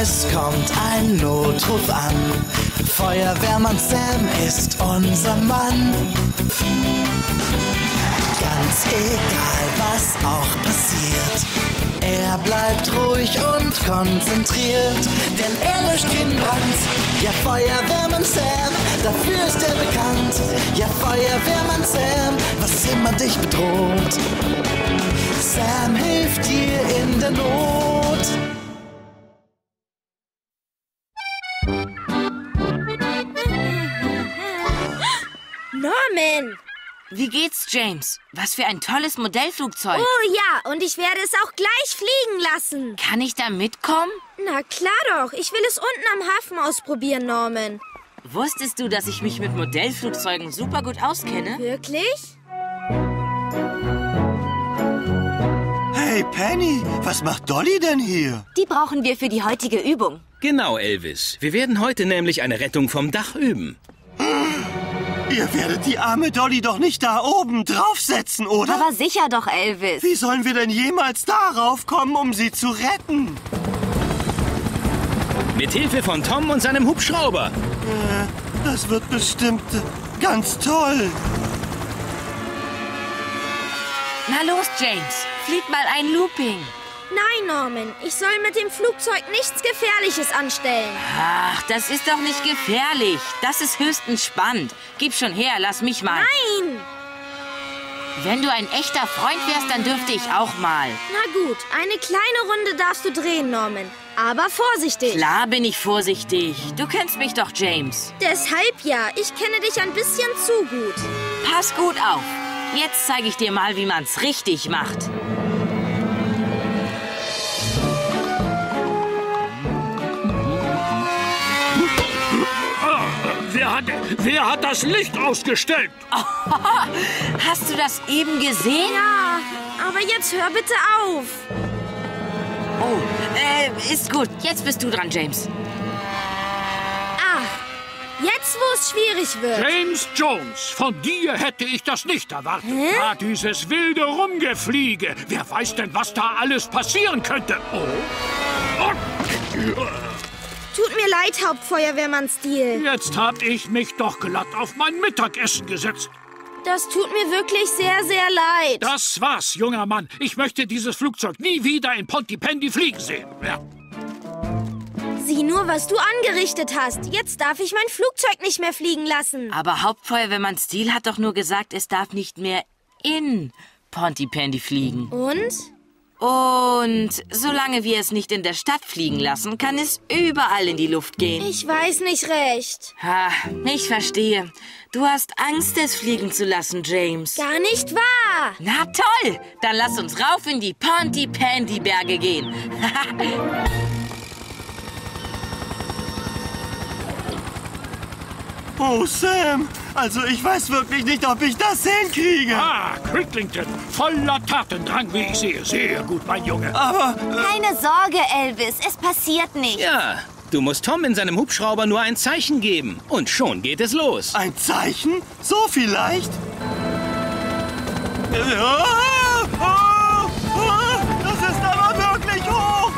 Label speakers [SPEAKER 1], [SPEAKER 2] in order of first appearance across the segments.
[SPEAKER 1] Es kommt ein Notruf an. Feuerwehrmann Sam ist unser Mann. Ganz egal, was auch passiert. Er bleibt ruhig und konzentriert, denn er löscht den Brand. Ja, Feuerwehrmann Sam, dafür ist er bekannt. Ja, Feuerwehrmann Sam, was immer dich bedroht. Sam hilft dir in der Not.
[SPEAKER 2] Norman!
[SPEAKER 3] Wie geht's, James? Was für ein tolles Modellflugzeug.
[SPEAKER 2] Oh ja, und ich werde es auch gleich fliegen lassen.
[SPEAKER 3] Kann ich da mitkommen?
[SPEAKER 2] Na klar doch, ich will es unten am Hafen ausprobieren, Norman.
[SPEAKER 3] Wusstest du, dass ich mich mit Modellflugzeugen super gut auskenne?
[SPEAKER 2] Wirklich?
[SPEAKER 4] Hey, Penny, was macht Dolly denn hier?
[SPEAKER 5] Die brauchen wir für die heutige Übung.
[SPEAKER 6] Genau, Elvis. Wir werden heute nämlich eine Rettung vom Dach üben.
[SPEAKER 4] Ihr werdet die arme Dolly doch nicht da oben draufsetzen, oder?
[SPEAKER 5] Aber sicher doch, Elvis.
[SPEAKER 4] Wie sollen wir denn jemals darauf kommen, um sie zu retten?
[SPEAKER 6] Mit Hilfe von Tom und seinem Hubschrauber.
[SPEAKER 4] Das wird bestimmt ganz toll.
[SPEAKER 3] Na los, James. Flieg mal ein Looping.
[SPEAKER 2] Nein, Norman, ich soll mit dem Flugzeug nichts Gefährliches anstellen.
[SPEAKER 3] Ach, das ist doch nicht gefährlich. Das ist höchstens spannend. Gib schon her, lass mich mal.
[SPEAKER 2] Nein!
[SPEAKER 3] Wenn du ein echter Freund wärst, dann dürfte ich auch mal.
[SPEAKER 2] Na gut, eine kleine Runde darfst du drehen, Norman. Aber vorsichtig.
[SPEAKER 3] Klar bin ich vorsichtig. Du kennst mich doch, James.
[SPEAKER 2] Deshalb ja, ich kenne dich ein bisschen zu gut.
[SPEAKER 3] Pass gut auf. Jetzt zeige ich dir mal, wie man's richtig macht.
[SPEAKER 7] Hat, wer hat das Licht ausgestellt?
[SPEAKER 3] Hast du das eben gesehen?
[SPEAKER 2] Ja, aber jetzt hör bitte auf.
[SPEAKER 3] Oh, äh, ist gut. Jetzt bist du dran, James.
[SPEAKER 2] Ach, jetzt wo es schwierig wird.
[SPEAKER 7] James Jones, von dir hätte ich das nicht erwartet. Ah, dieses wilde Rumgefliege. Wer weiß denn, was da alles passieren könnte? Oh. Oh.
[SPEAKER 2] Tut mir leid, Hauptfeuerwehrmann Stil.
[SPEAKER 7] Jetzt hab ich mich doch glatt auf mein Mittagessen gesetzt.
[SPEAKER 2] Das tut mir wirklich sehr, sehr leid.
[SPEAKER 7] Das war's, junger Mann. Ich möchte dieses Flugzeug nie wieder in Pontypandy fliegen sehen. Ja.
[SPEAKER 2] Sieh nur, was du angerichtet hast. Jetzt darf ich mein Flugzeug nicht mehr fliegen lassen.
[SPEAKER 3] Aber Hauptfeuerwehrmann Steele hat doch nur gesagt, es darf nicht mehr in Pontypandy fliegen.
[SPEAKER 2] Und?
[SPEAKER 3] Und solange wir es nicht in der Stadt fliegen lassen, kann es überall in die Luft gehen.
[SPEAKER 2] Ich weiß nicht recht.
[SPEAKER 3] Ha, ich verstehe. Du hast Angst, es fliegen zu lassen, James.
[SPEAKER 2] Gar nicht wahr.
[SPEAKER 3] Na toll, dann lass uns rauf in die Pontypandy-Berge gehen.
[SPEAKER 4] Oh, Sam, also ich weiß wirklich nicht, ob ich das hinkriege.
[SPEAKER 7] Ah, Cridlington, voller Tatendrang, wie ich sehe. Sehr gut, mein Junge.
[SPEAKER 4] Aber
[SPEAKER 5] Keine Sorge, Elvis, es passiert nicht.
[SPEAKER 6] Ja, du musst Tom in seinem Hubschrauber nur ein Zeichen geben. Und schon geht es los.
[SPEAKER 4] ein Zeichen? So vielleicht? Ah, Das ist aber wirklich hoch.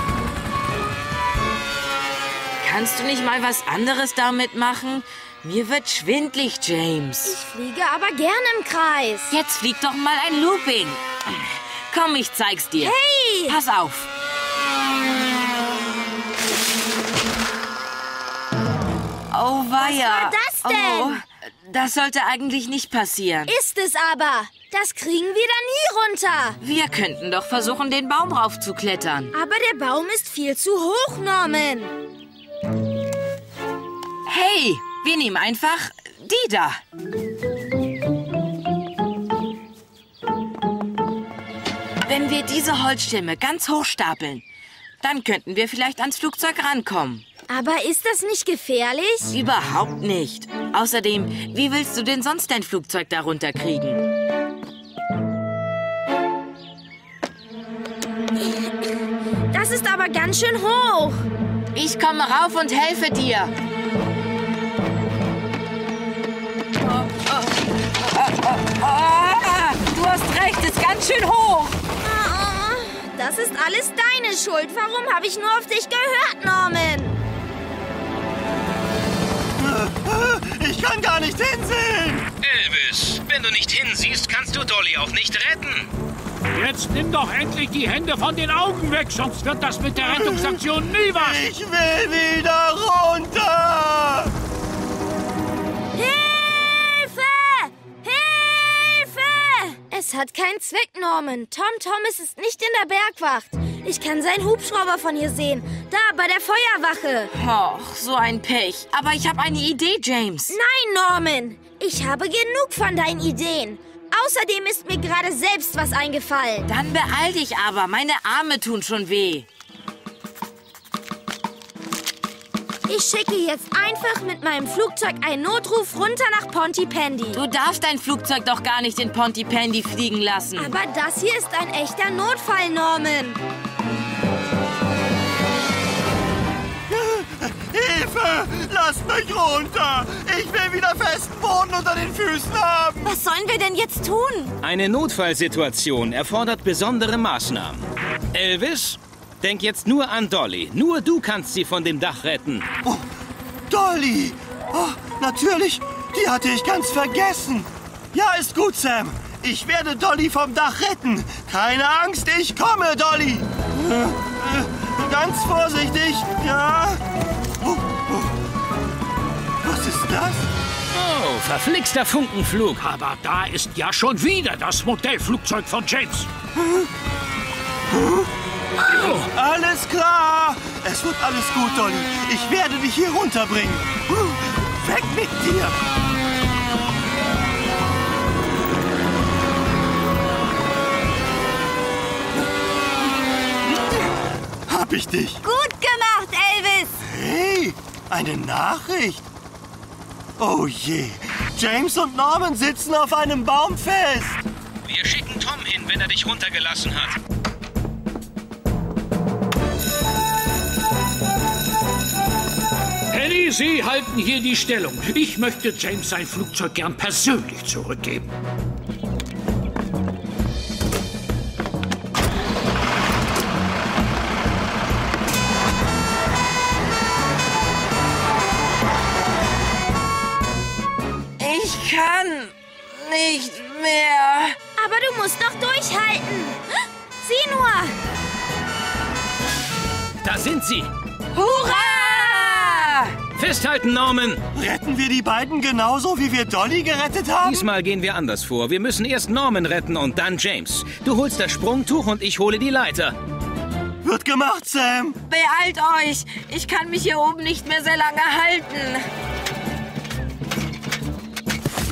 [SPEAKER 3] Kannst du nicht mal was anderes damit machen? Mir wird schwindlig, James.
[SPEAKER 2] Ich fliege aber gern im Kreis.
[SPEAKER 3] Jetzt flieg doch mal ein Looping. Komm, ich zeig's dir.
[SPEAKER 2] Hey!
[SPEAKER 3] Pass auf. Oh, weia.
[SPEAKER 2] Was war das denn?
[SPEAKER 3] Oh, das sollte eigentlich nicht passieren.
[SPEAKER 2] Ist es aber. Das kriegen wir da nie runter.
[SPEAKER 3] Wir könnten doch versuchen, den Baum raufzuklettern.
[SPEAKER 2] Aber der Baum ist viel zu hoch, Norman.
[SPEAKER 3] Hey, wir nehmen einfach die da. Wenn wir diese Holzstämme ganz hoch stapeln, dann könnten wir vielleicht ans Flugzeug rankommen.
[SPEAKER 2] Aber ist das nicht gefährlich?
[SPEAKER 3] Überhaupt nicht. Außerdem, wie willst du denn sonst dein Flugzeug darunter kriegen?
[SPEAKER 2] Das ist aber ganz schön hoch.
[SPEAKER 3] Ich komme rauf und helfe dir. Ganz schön hoch.
[SPEAKER 2] Ah, Das ist alles deine Schuld. Warum habe ich nur auf dich gehört, Norman?
[SPEAKER 4] Ich kann gar nicht hinsehen.
[SPEAKER 6] Elvis, wenn du nicht hinsiehst, kannst du Dolly auch nicht retten.
[SPEAKER 7] Jetzt nimm doch endlich die Hände von den Augen weg, sonst wird das mit der Rettungsaktion nie was.
[SPEAKER 4] Ich will wieder
[SPEAKER 2] Es hat keinen Zweck, Norman. Tom Thomas ist nicht in der Bergwacht. Ich kann seinen Hubschrauber von hier sehen. Da, bei der Feuerwache.
[SPEAKER 3] Och, so ein Pech. Aber ich habe eine Idee, James.
[SPEAKER 2] Nein, Norman. Ich habe genug von deinen Ideen. Außerdem ist mir gerade selbst was eingefallen.
[SPEAKER 3] Dann beeil dich aber. Meine Arme tun schon weh.
[SPEAKER 2] Ich schicke jetzt einfach mit meinem Flugzeug einen Notruf runter nach Pontypandy.
[SPEAKER 3] Du darfst dein Flugzeug doch gar nicht in Pontypandy fliegen lassen.
[SPEAKER 2] Aber das hier ist ein echter Notfall, Norman.
[SPEAKER 4] Hilfe! Lasst mich runter! Ich will wieder festen Boden unter den Füßen haben!
[SPEAKER 5] Was sollen wir denn jetzt tun?
[SPEAKER 6] Eine Notfallsituation erfordert besondere Maßnahmen. Elvis, denk jetzt nur an Dolly. Nur du kannst sie von dem Dach retten.
[SPEAKER 4] Oh, Dolly! Oh, natürlich! Die hatte ich ganz vergessen! Ja, ist gut, Sam. Ich werde Dolly vom Dach retten. Keine Angst, ich komme, Dolly! Äh, äh, ganz vorsichtig, ja? Oh, oh. Was ist das?
[SPEAKER 6] Oh, verflixter Funkenflug.
[SPEAKER 7] Aber da ist ja schon wieder das Modellflugzeug von James.
[SPEAKER 4] Alles klar! Es wird alles gut, Dolly. Ich werde dich hier runterbringen. Weg mit dir! Hab ich dich?
[SPEAKER 5] Gut gemacht, Elvis.
[SPEAKER 4] Hey, eine Nachricht. Oh je, James und Norman sitzen auf einem Baum fest.
[SPEAKER 6] Wir schicken Tom hin, wenn er dich runtergelassen hat.
[SPEAKER 7] Eddie, Sie halten hier die Stellung. Ich möchte James sein Flugzeug gern persönlich zurückgeben.
[SPEAKER 3] Ich kann nicht mehr.
[SPEAKER 2] Aber du musst doch durchhalten. Sieh nur.
[SPEAKER 6] Da sind sie.
[SPEAKER 3] Hurra!
[SPEAKER 6] Festhalten, Norman.
[SPEAKER 4] Retten wir die beiden genauso, wie wir Dolly gerettet haben?
[SPEAKER 6] Diesmal gehen wir anders vor. Wir müssen erst Norman retten und dann James. Du holst das Sprungtuch und ich hole die Leiter.
[SPEAKER 4] Wird gemacht, Sam.
[SPEAKER 3] Beeilt euch. Ich kann mich hier oben nicht mehr sehr lange halten.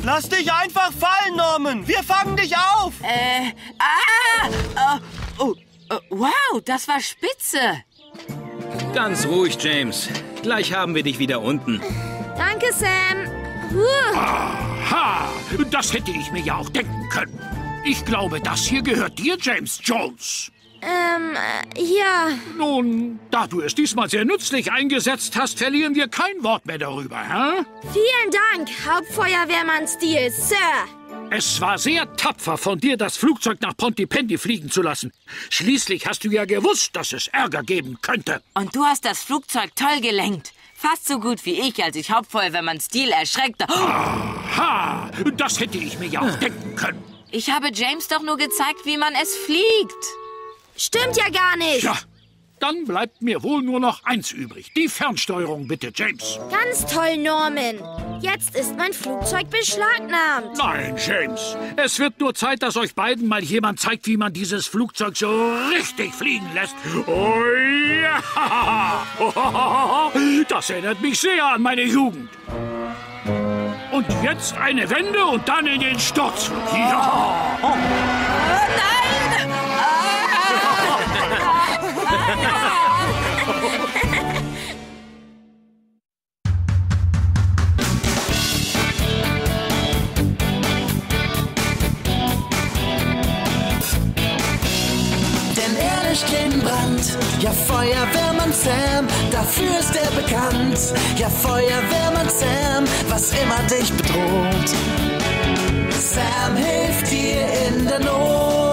[SPEAKER 4] Lass dich einfach fallen, Norman. Wir fangen dich auf.
[SPEAKER 3] Äh, ah! Oh, oh, oh, wow, das war spitze.
[SPEAKER 6] Ganz ruhig, James. Gleich haben wir dich wieder unten.
[SPEAKER 2] Danke, Sam. Huh.
[SPEAKER 7] Ha! Das hätte ich mir ja auch denken können. Ich glaube, das hier gehört dir, James Jones.
[SPEAKER 2] Ähm, äh, ja.
[SPEAKER 7] Nun, da du es diesmal sehr nützlich eingesetzt hast, verlieren wir kein Wort mehr darüber, hä?
[SPEAKER 2] Vielen Dank, Hauptfeuerwehrmann Steele, Sir.
[SPEAKER 7] Es war sehr tapfer von dir, das Flugzeug nach Pontypandy fliegen zu lassen. Schließlich hast du ja gewusst, dass es Ärger geben könnte.
[SPEAKER 3] Und du hast das Flugzeug toll gelenkt. Fast so gut wie ich, als ich Hauptfeuerwehrmann Steele erschreckte.
[SPEAKER 7] Ha! Das hätte ich mir ja auch denken können.
[SPEAKER 3] Ich habe James doch nur gezeigt, wie man es fliegt.
[SPEAKER 2] Stimmt ja gar nicht.
[SPEAKER 7] Ja, dann bleibt mir wohl nur noch eins übrig. Die Fernsteuerung bitte, James.
[SPEAKER 2] Ganz toll, Norman. Jetzt ist mein Flugzeug beschlagnahmt.
[SPEAKER 7] Nein, James. Es wird nur Zeit, dass euch beiden mal jemand zeigt, wie man dieses Flugzeug so richtig fliegen lässt. Oh ja! Das erinnert mich sehr an meine Jugend. Und jetzt eine Wende und dann in den Sturzflug. Ja!
[SPEAKER 3] Nein!
[SPEAKER 1] Denn er löscht den Brand. Ja, Feuerwehrmann Sam, dafür ist er bekannt. Ja, Feuerwehrmann Sam, was immer dich bedroht. Sam hilft dir in der Not.